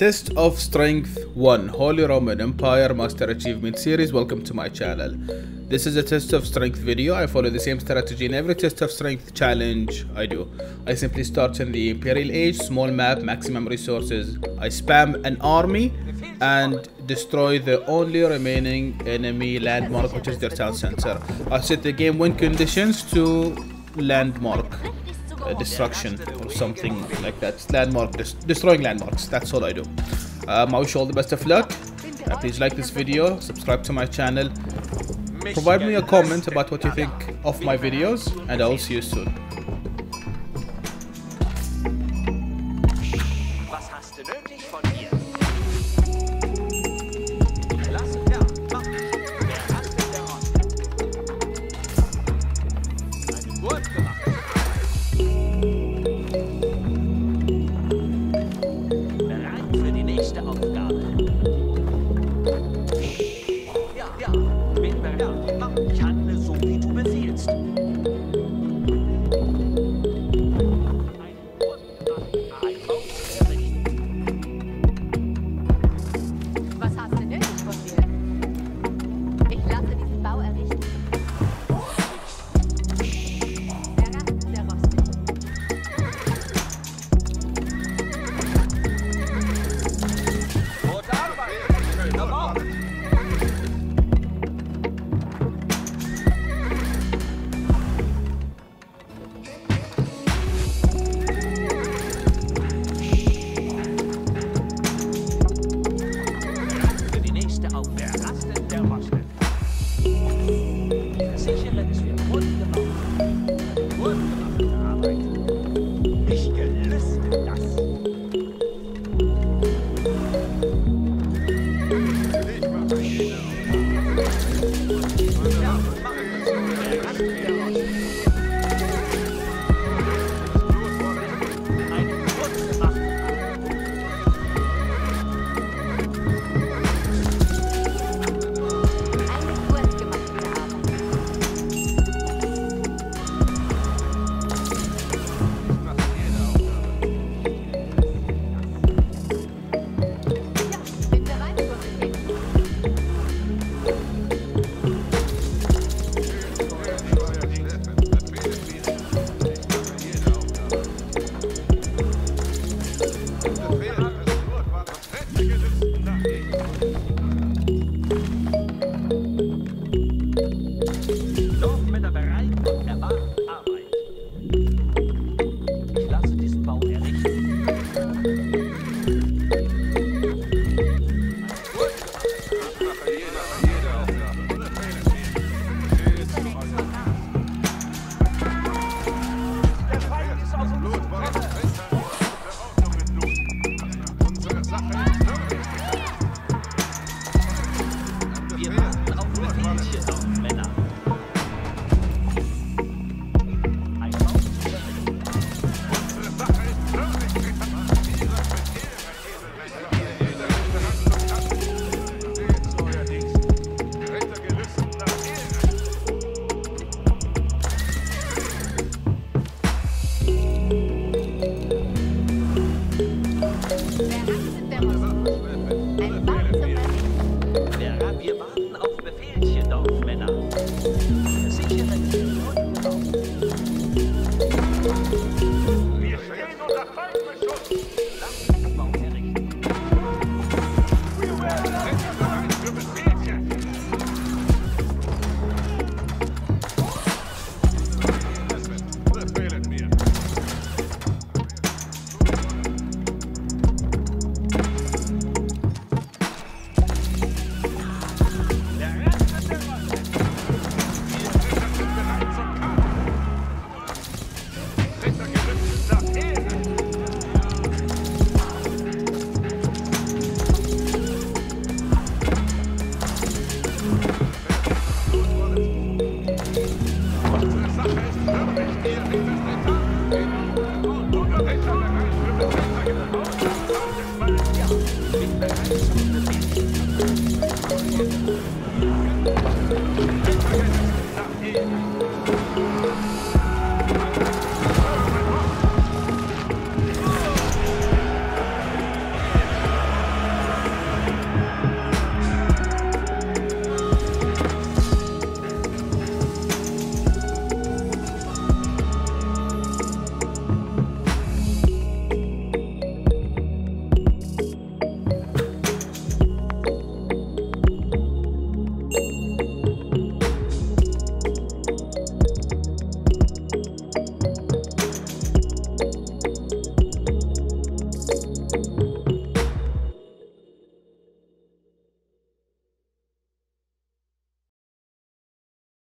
Test of Strength 1 Holy Roman Empire Master Achievement Series. Welcome to my channel. This is a test of strength video. I follow the same strategy in every test of strength challenge I do. I simply start in the Imperial Age, small map, maximum resources. I spam an army and destroy the only remaining enemy landmark which is their town center. I set the game win conditions to landmark uh, destruction or something like that. Landmark, des destroying landmarks. That's all I do. Um, I wish you all the best of luck. Uh, please like this video, subscribe to my channel, provide me a comment about what you think of my videos, and I'll see you soon. Was